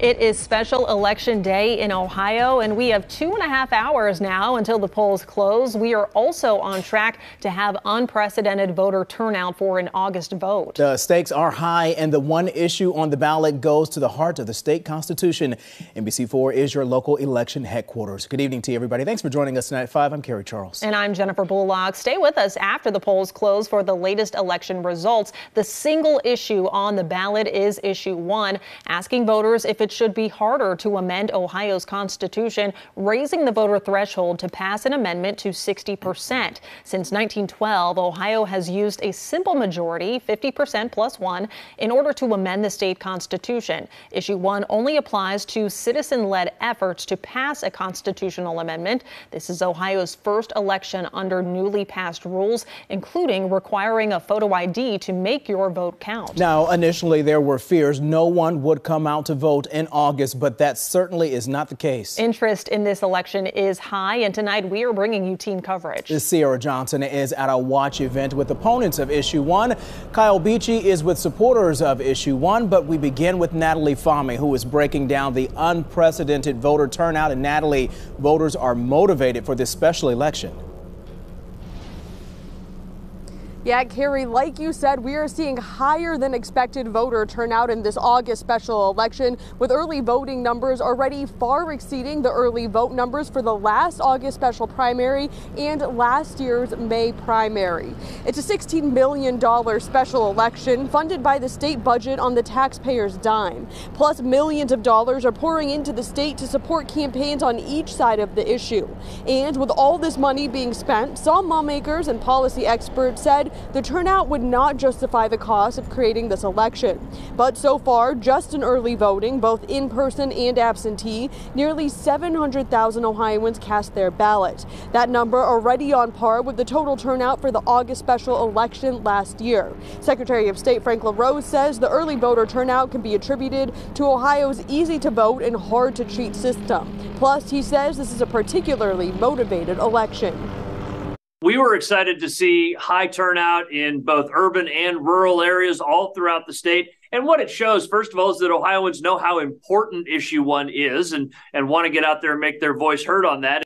It is special election day in Ohio, and we have two and a half hours now until the polls close. We are also on track to have unprecedented voter turnout for an August vote. The stakes are high, and the one issue on the ballot goes to the heart of the state constitution. NBC4 is your local election headquarters. Good evening to you, everybody. Thanks for joining us tonight at 5. I'm Kerry Charles. And I'm Jennifer Bullock. Stay with us after the polls close for the latest election results. The single issue on the ballot is issue one, asking voters if it it should be harder to amend Ohio's constitution, raising the voter threshold to pass an amendment to 60 percent. Since 1912, Ohio has used a simple majority, 50 percent plus one, in order to amend the state constitution. Issue one only applies to citizen led efforts to pass a constitutional amendment. This is Ohio's first election under newly passed rules, including requiring a photo ID to make your vote count. Now, initially, there were fears no one would come out to vote in August, but that certainly is not the case. Interest in this election is high, and tonight we are bringing you team coverage. Sierra Johnson is at a watch event with opponents of Issue 1. Kyle Beachy is with supporters of Issue 1, but we begin with Natalie Fahmy, who is breaking down the unprecedented voter turnout. And Natalie, voters are motivated for this special election. Yeah, Kerry, like you said, we are seeing higher than expected voter turnout in this August special election, with early voting numbers already far exceeding the early vote numbers for the last August special primary and last year's May primary. It's a $16 million special election funded by the state budget on the taxpayer's dime. Plus, millions of dollars are pouring into the state to support campaigns on each side of the issue. And with all this money being spent, some lawmakers and policy experts said the turnout would not justify the cost of creating this election. But so far, just in early voting, both in person and absentee, nearly 700,000 Ohioans cast their ballot. That number already on par with the total turnout for the August special election last year. Secretary of State Frank LaRose says the early voter turnout can be attributed to Ohio's easy to vote and hard to cheat system. Plus, he says this is a particularly motivated election. We were excited to see high turnout in both urban and rural areas all throughout the state. And what it shows, first of all, is that Ohioans know how important issue one is and, and want to get out there and make their voice heard on that.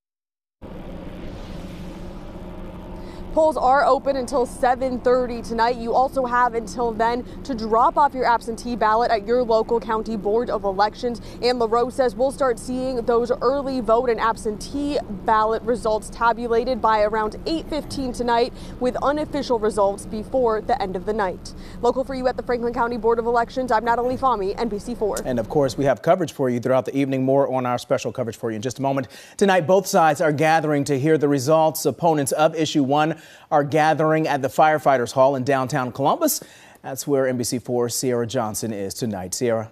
Polls are open until 7:30 tonight. You also have until then to drop off your absentee ballot at your local county board of elections. And LaRose says we'll start seeing those early vote and absentee ballot results tabulated by around 8:15 tonight, with unofficial results before the end of the night. Local for you at the Franklin County Board of Elections. I'm Natalie Fahmy, NBC4. And of course, we have coverage for you throughout the evening. More on our special coverage for you in just a moment. Tonight, both sides are gathering to hear the results. Opponents of issue one are gathering at the Firefighters Hall in downtown Columbus. That's where NBC4 Sierra Johnson is tonight. Sierra.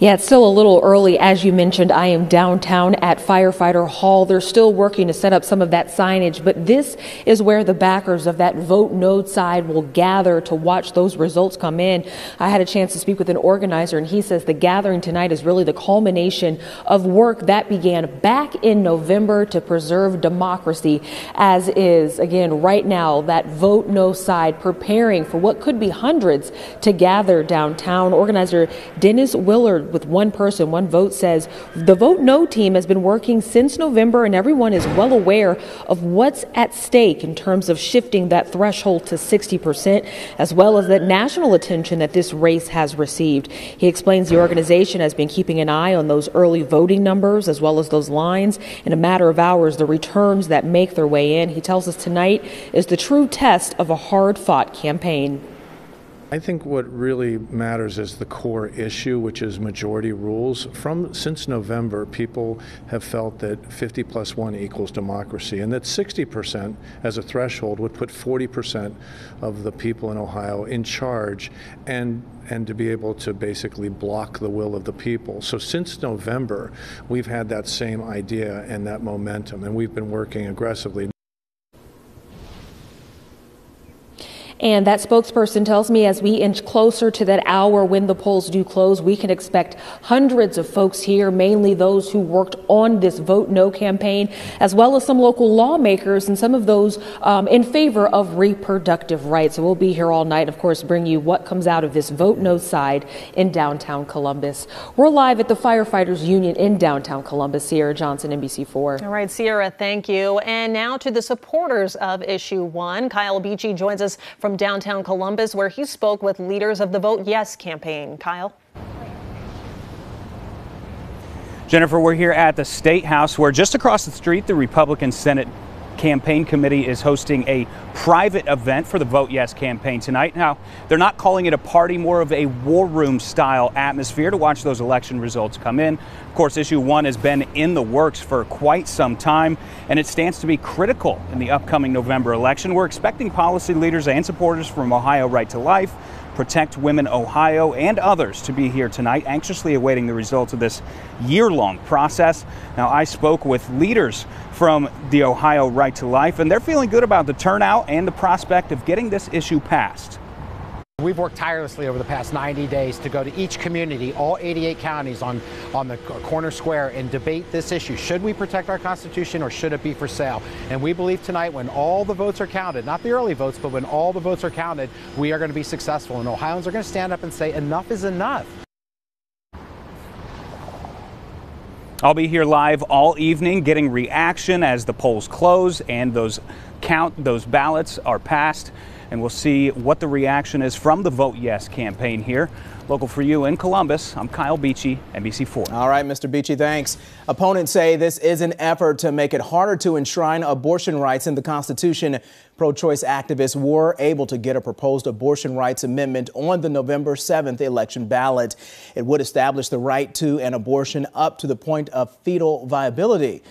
Yeah, it's still a little early. As you mentioned, I am downtown at Firefighter Hall. They're still working to set up some of that signage, but this is where the backers of that vote no side will gather to watch those results come in. I had a chance to speak with an organizer, and he says the gathering tonight is really the culmination of work that began back in November to preserve democracy, as is, again, right now, that vote no side preparing for what could be hundreds to gather downtown. Organizer Dennis Willard with one person, one vote says the Vote No team has been working since November and everyone is well aware of what's at stake in terms of shifting that threshold to 60%, as well as the national attention that this race has received. He explains the organization has been keeping an eye on those early voting numbers as well as those lines. In a matter of hours, the returns that make their way in, he tells us tonight, is the true test of a hard fought campaign. I think what really matters is the core issue, which is majority rules. From since November, people have felt that 50 plus 1 equals democracy, and that 60% as a threshold would put 40% of the people in Ohio in charge and and to be able to basically block the will of the people. So since November, we've had that same idea and that momentum, and we've been working aggressively. And that spokesperson tells me as we inch closer to that hour when the polls do close, we can expect hundreds of folks here, mainly those who worked on this Vote No campaign, as well as some local lawmakers and some of those um, in favor of reproductive rights. So we'll be here all night, of course, bring you what comes out of this Vote No side in downtown Columbus. We're live at the Firefighters Union in downtown Columbus. Sierra Johnson, NBC4. All right, Sierra, thank you. And now to the supporters of issue one. Kyle Beachy joins us from downtown Columbus, where he spoke with leaders of the Vote Yes campaign. Kyle? Jennifer, we're here at the State House, where just across the street, the Republican Senate campaign committee is hosting a private event for the Vote Yes campaign tonight. Now, they're not calling it a party, more of a war room style atmosphere to watch those election results come in. Of course, issue one has been in the works for quite some time, and it stands to be critical in the upcoming November election. We're expecting policy leaders and supporters from Ohio Right to Life, Protect Women Ohio, and others to be here tonight, anxiously awaiting the results of this year long process. Now, I spoke with leaders from the Ohio Right to Life, and they're feeling good about the turnout and the prospect of getting this issue passed. We've worked tirelessly over the past 90 days to go to each community, all 88 counties on, on the corner square and debate this issue. Should we protect our Constitution or should it be for sale? And we believe tonight when all the votes are counted, not the early votes, but when all the votes are counted, we are going to be successful. And Ohioans are going to stand up and say enough is enough. I'll be here live all evening getting reaction as the polls close and those count those ballots are passed and we'll see what the reaction is from the Vote Yes campaign here. Local for you in Columbus, I'm Kyle Beachy, NBC4. All right, Mr. Beachy, thanks. Opponents say this is an effort to make it harder to enshrine abortion rights in the Constitution. Pro choice activists were able to get a proposed abortion rights amendment on the November 7th election ballot. It would establish the right to an abortion up to the point of fetal viability.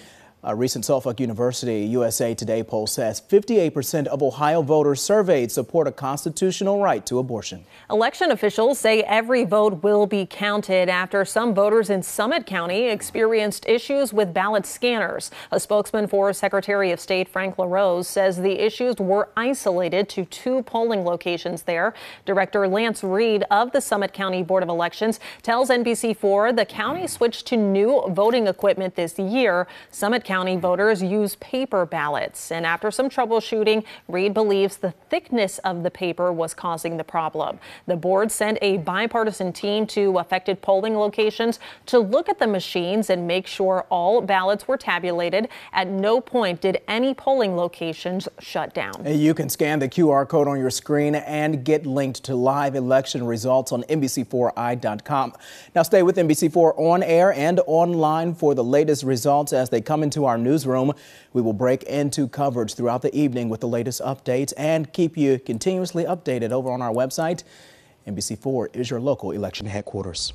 A recent Suffolk University USA Today poll says 58% of Ohio voters surveyed support a constitutional right to abortion. Election officials say every vote will be counted after some voters in Summit County experienced issues with ballot scanners. A spokesman for Secretary of State Frank LaRose says the issues were isolated to two polling locations there. Director Lance Reed of the Summit County Board of Elections tells NBC4 the county switched to new voting equipment this year. Summit County voters use paper ballots. And after some troubleshooting, Reed believes the thickness of the paper was causing the problem. The board sent a bipartisan team to affected polling locations to look at the machines and make sure all ballots were tabulated. At no point did any polling locations shut down. You can scan the QR code on your screen and get linked to live election results on NBC4i.com. Now stay with NBC4 on air and online for the latest results as they come into to our newsroom. We will break into coverage throughout the evening with the latest updates and keep you continuously updated over on our website. NBC4 is your local election headquarters.